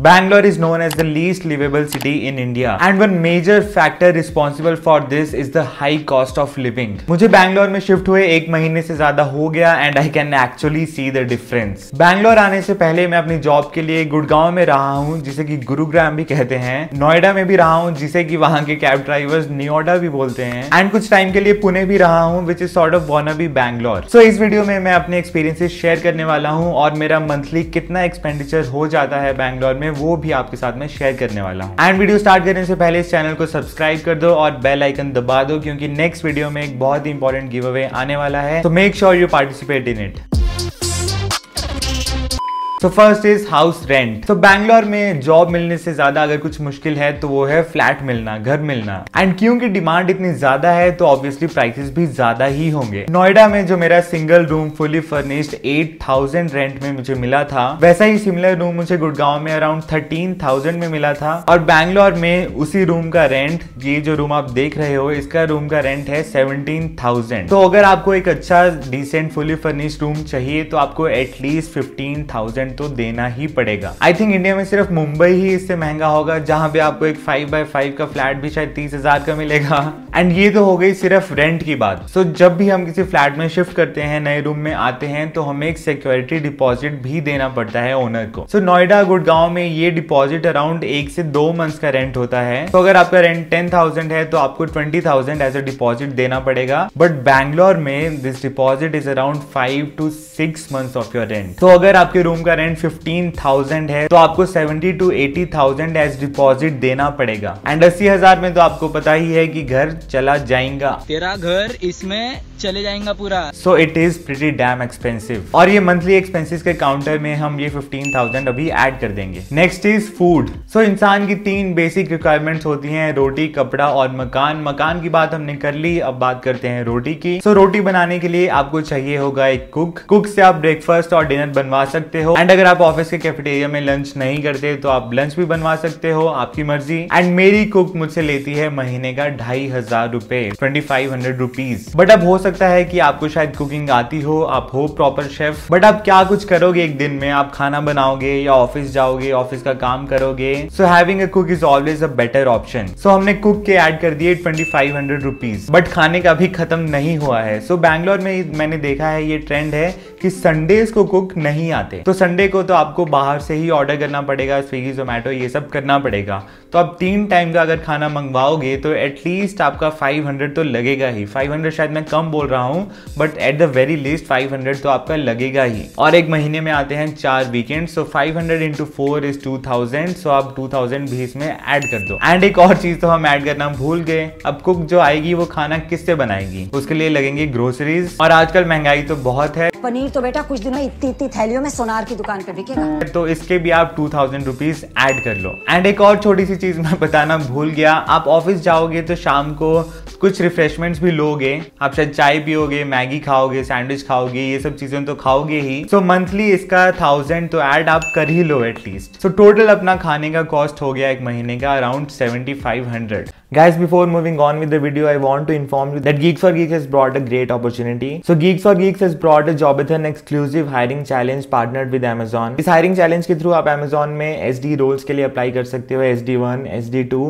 Bangalore is known as the least livable city in India. And one major factor responsible for this is the high cost of living. मुझे बैंगलोर में shift हुए एक महीने से ज़्यादा हो गया and I can actually see the difference Bangalore आने से पहले मैं अपनी जॉब के लिए गुड़गांव में रहा हूँ, जिसे कि गुरुग्राम भी कहते हैं। नोएडा में भी रहा हूँ, जिसे कि वहाँ के कैब ड्राइवर्स नियोडा भी बोलते हैं। एंड कुछ टाइम के लिए पुणे भी रहा हूँ which is sort of wannabe Bangalore so इस वीडियो में मैं अपने एक्सपीरियंसेस शेयर करने वाला हूँ और मेरा मंथली कितना एक्सपेंडिचर हो जाता है बैंगलोर में वो भी आपके साथ में शेयर करने वाला हूँ। एंड वीडियो स्टार्ट करने से पहले इस चैनल को सब्सक्राइब कर दो और बेल आइकन दबा दो, क्योंकि नेक्स्ट वीडियो में एक बहुत ही इंपॉर्टेंट गिव अवे आने वाला है। तो make sure you participate in it so first is house rent तो बैंगलोर में जॉब मिलने से ज़्यादा अगर कुछ मुश्किल है तो वो है फ्लैट मिलना, घर मिलना. एंड क्योंकि डिमांड इतनी ज़्यादा है तो ऑब्वियसली प्राइसेस भी ज़्यादा ही होंगे. नोएडा में जो मेरा single room fully furnished 8000 rent में मुझे मिला था, वैसा ही सिमिलर रूम मुझे गुड़गांव में अराउंड 13000 में मिला था. और बैंगलोर में उसी रूम का रेंट ये जो रूम आप देख रहे हो, इसका रूम का रेंट है 17000 तो अगर आपको एक अच्छा डिसेंट फुली फर्निश्ड रूम चाहिए तो आपको एटलीस्ट 15000 वेरिएंट तो देना ही पड़ेगा। आई थिंक इंडिया में सिर्फ़ मुंबई ही इससे महँगा होगा जहाँ पे आपको एक फाइव बाई फाइव का फ्लैट भी शायद तीस हज़ार का मिलेगा। एंड ये तो हो गई सिर्फ़ रेंट की बात। सो so, जब भी हम किसी फ्लैट में शिफ्ट करते हैं नए रूम में आते हैं तो हमें एक सिक्योरिटी डिपॉजिट भी देना पड़ता है ओनर को। सो so, नोएडा गुड़गांव में ये डिपॉजिट अराउंड एक से दो मंथ्स का रेंट होता है। तो so, अगर आपका रेंट टेन थाउज़ेंड है तो आपको twenty thousand as a deposit देना पड़ेगा। बट बैंगलोर में this deposit is around five to six months of your rent तो अगर आपके रूम का रेंट फिफ्टीन थाउज़ेंड है तो आपको seventy to eighty thousand as deposit देना पड़ेगा। एंड अस्सी हज़ार में तो आपको पता ही है कि घर चला जाएगा। तेरा घर इसमें चले जाएगा पूरा। So it is pretty damn expensive और ये मंथली एक्सपेंसिस के काउंटर में हम ये फिफ्टीन थाउज़ेंड अभी ऐड कर देंगे। नेक्स्ट इज़ फ़ूड सो इंसान की तीन बेसिक रिक्वायरमेंट्स होती हैं रोटी कपड़ा और मकान। मकान की बात हमने कर ली अब बात करते हैं रोटी की। सो so, रोटी बनाने के लिए आपको चाहिए होगा एक कुक कुक से आप ब्रेकफास्ट और डिनर बनवा सकते हो। एंड अगर आप ऑफ़िस के कैफेटेरिया में लंच नहीं करते तो आप लंच भी बनवा सकते हो आपकी मर्ज़ी। एंड मेरी कुक मुझसे लेती है महीने का ढाई हज़ार रुपए twenty five hundred rupees but अब हो सकता है कि आपको शायद कुकिंग आती हो आप हो प्रॉपर शेफ बट आप क्या कुछ करोगे एक दिन में? आप खाना बनाओगे या ऑफ़िस जाओगे ऑफ़िस का काम करोगे? So having a cook is always a better option so हमने कुक के ऐड कर दिए twenty five hundred rupees but खाने का भी खत्म नहीं हुआ है। सो so, बैंगलोर में मैंने देखा है ये ट्रेंड है कि संडेज को कुक नहीं आते। तो संडे को तो आपको बाहर से ही ऑर्डर करना पड़ेगा स्विगी जोमेटो ये सब करना पड़ेगा। तो आप तीन टाइम का अगर खाना मंगवाओगे तो एटलीस्ट आपका 500 तो लगेगा ही। 500 शायद मैं कम बोल रहा हूँ but at the very least 500 तो आपका लगेगा ही। और एक महीने में आते हैं चार weekend so 500 hundred into four is two thousand so आप टू थाउज़ेंड भी इसमें ऐड कर दो। एंड एक और चीज़ तो हम ऐड करना भूल गए। अब कुक जो आएगी वो खाना किससे बनाएगी? उसके लिए लगेंगे ग्रोसरीज और आजकल महँगाई तो बहुत है। पनीर तो बेटा कुछ दिनों इतनी इतनी थैलियों में सोनार की दुकान पे बिकेगा। तो इसके भी आप टू थाउज़ेंड रुपीज़ एड कर लो। एंड एक और छोटी सी चीज़ मैं बताना भूल गया। आप ऑफ़िस जाओगे तो शाम को कुछ रिफ्रेशमेंट्स भी लोगे। आप शायद चाय पियोगे मैगी खाओगे सैंडविच खाओगे ये सब चीज़ें तो खाओगे ही। सो so, मंथली इसका थाउज़ेंड तो ऐड आप कर ही लो एटलीस्ट सो टोटल अपना खाने का कॉस्ट हो गया एक महीने का around seventy five hundred Guys, before moving on with the video, I want to inform you that Geeks for Geeks has brought a great opportunity. So Geeks for Geeks has brought a Jobathon exclusive hiring challenge partnered with Amazon. इस hiring challenge के through आप Amazon में SD roles के लिए apply कर सकते हो SD1, SD2,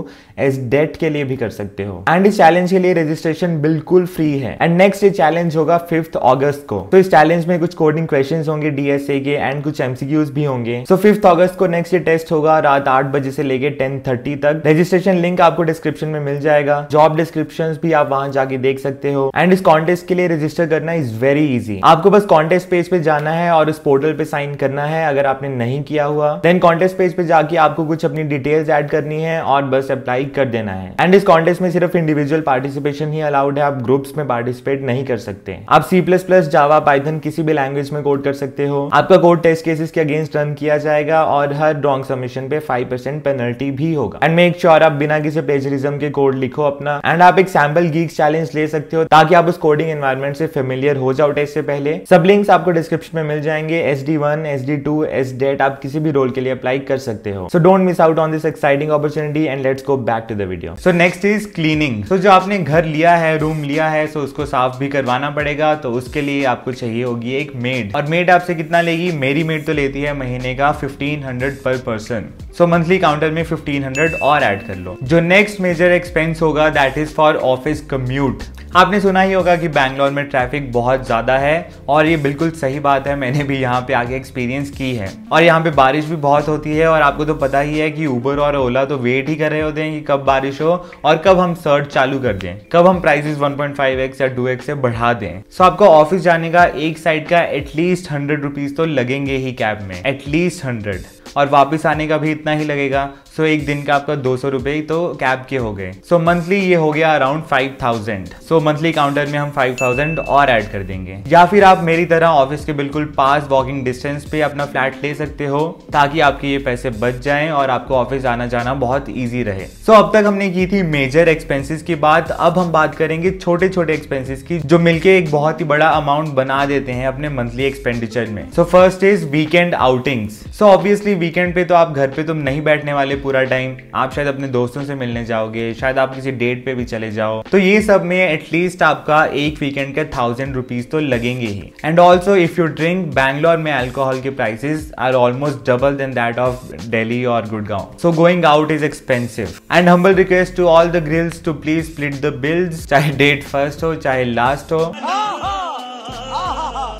SDET के लिए भी कर सकते हो एंड इस चैलेंज के लिए रजिस्ट्रेशन बिल्कुल फ्री है एंड नेक्स्ट ये चैलेंज होगा फिफ्थ अगस्त को तो इस चैलेंज में कुछ कोडिंग क्वेश्चन होंगे डीएसए के एंड कुछ एमसीक्यूज भी होंगे सो फिफ्थ अगस्त को नेक्स्ट ये टेस्ट होगा रात आठ बजे से लेके टेन थर्टी तक रजिस्ट्रेशन लिंक आपको डिस्क्रिप्शन में मिल जाएगा। जॉब डिस्क्रिप्शन भी आप वहाँ जाके देख सकते हो। एंड इस कॉन्टेस्ट के लिए रजिस्टर करना इज़ वेरी इजी आपको बस कॉन्टेस्ट पेज पे जाना है और उस पोर्टल पे साइन करना है अगर आपने नहीं किया हुआ। देन कॉन्टेस्ट पेज पे जाके आपको कुछ अपनी डिटेल्स ऐड करनी है और बस अप्लाई कर देना है। एंड इस कॉन्टेस्ट में सिर्फ़ इंडिविजुअल पार्टिसिपेशन ही अलाउड है। आप ग्रुप्स में पार्टिसिपेट नहीं कर सकते। आप C plus plus Java Python किसी भी लैंग्वेज में कोड कर सकते हो। आपका कोड टेस्ट केसेस के अगेंस्ट रन किया जाएगा और हर रॉन्ग सबमिशन पे फाइव पेनल्टी भी होगा। एंड मेक श्योर आप बिना किसी प्लेजरिज्म के कोड लिखो अपना। एंड आप एक सैंपल गीक्स चैलेंज ले सकते हो ताकि आप उस कोडिंग एनवायरमेंट से फेमिलियर हो जाओ टेस्ट से पहले। सब लिंक्स आपको डिस्क्रिप्शन में मिल जाएँगे। S D one S D two S date आप किसी भी रोल के लिए अप्लाई कर सकते हो। So don't miss out on this exciting opportunity and let's go back to the video so next is cleaning so जो आपने घर लिया है रूम लिया है सो उसको साफ़ भी करवाना पड़ेगा तो उसके लिए आपको चाहिए होगी एक मेड और मेड आपसे कितना लेगी? मेरी मेड तो लेती है महीने का fifteen hundred per person so monthly counter में 1500 और ऐड कर लो। जो नेक्स्ट मेजर एक्सपेंस होगा that is for office commute आपने सुना ही होगा कि बैंगलोर में ट्रैफ़िक बहुत ज़्यादा है और ये बिल्कुल सही बात है, मैंने भी यहाँ पे आगे एक्सपीरियंस की है। और यहाँ पे बारिश भी बहुत होती है और आपको तो पता ही है कि ऊबर और ओला तो वेट ही कर रहे होते हैं कि कब बारिश हो और कब हम सर्च चालू कर दें, कब हम प्राइसेस 1.5x या 2x से बढ़ा दें। सो आपको ऑफ़िस जाने का एक साइड का एटलीस्ट हंड्रेड रुपीज़ तो लगेंगे ही कैब में एटलीस्ट हंड्रेड और वापस आने का भी इतना ही लगेगा। सो एक दिन का आपका दो सौ रुपए तो कैब के हो गए। सो मंथली ये हो गया around five thousand so monthly counter में हम फाइव थाउज़ेंड और ऐड कर देंगे। या फिर आप मेरी तरह ऑफ़िस के बिल्कुल पास वॉकिंग डिस्टेंस पे अपना फ्लैट ले सकते हो, ताकि आपके ये पैसे बच जाएँ और आपको ऑफ़िस आना जाना बहुत ईजी रहे। सो अब तक हमने की थी मेजर एक्सपेंसिस की बात। अब हम बात करेंगे छोटे छोटे एक्सपेंसिस की, जो मिलके एक बहुत ही बड़ा अमाउंट बना देते हैं अपने मंथली एक्सपेंडिचर में। So first is weekend outings so obviously weekend पे तो आप घर पे तुम नहीं बैठने वाले पूरा टाइम आप शायद अपने दोस्तों से मिलने जाओगे शायद आप किसी डेट पे भी चले जाओ। तो ये सब में एटलीस्ट आपका एक वीकेंड का थाउज़ेंड रुपीज़ तो लगेंगे ही। And also if you drink Bangalore में अल्कोहल के prices are almost double than that of Delhi और Gurgaon so going out is expensive and humble request to all the girls to please split the bills चाहे date first हो चाहे last हो।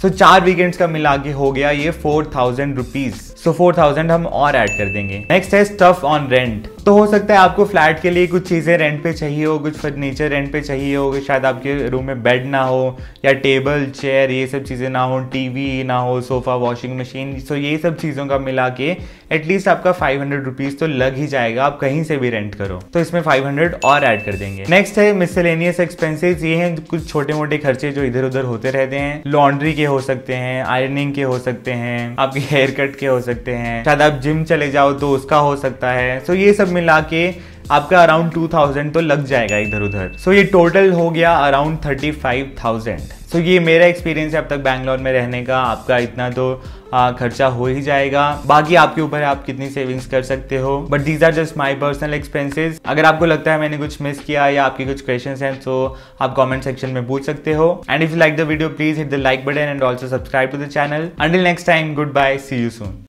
सो so, चार weekends का मिला के हो गया ये four thousand rupees so four thousand हम और ऐड कर देंगे। नेक्स्ट है स्टफ़ ऑन रेंट तो हो सकता है आपको फ्लैट के लिए कुछ चीज़ें रेंट पे चाहिए हो, कुछ फर्नीचर रेंट पे चाहिए हो शायद आपके रूम में बेड ना हो या टेबल चेयर ये सब चीज़ें ना हो टीवी ना हो सोफा वॉशिंग मशीन सो ये सब चीज़ों का मिला के एटलीस्ट आपका फाइव हंड्रेड रुपीज़ तो लग ही जाएगा, आप कहीं से भी रेंट करो। तो इसमें फाइव हंड्रेड और ऐड कर देंगे। नेक्स्ट है मिसलेनियस एक्सपेंसेस ये हैं कुछ छोटे मोटे खर्चे जो इधर उधर होते रहते हैं। लॉन्ड्री के हो सकते हैं आयरनिंग के हो सकते हैं, आपके हेयर कट के हो सकते हैं। शायद आप जिम चले जाओ तो उसका हो सकता है। सो ये सब मिला के आपका अराउंड टू थाउज़ेंड तो लग जाएगा इधर उधर। सो so, ये टोटल हो गया around thirty five thousand so ये मेरा एक्सपीरियंस है अब तक बैंगलोर में रहने का। आपका इतना तो आ, खर्चा हो ही जाएगा। बाकी आपके ऊपर है आप कितनी सेविंग्स कर सकते हो। But these are just my personal expenses अगर आपको लगता है मैंने कुछ मिस किया या आपके कुछ क्वेश्चन हैं तो आप कॉमेंट सेक्शन में पूछ सकते हो। And if you like the video please hit the like button and also subscribe to the channel until next time goodbye see you soon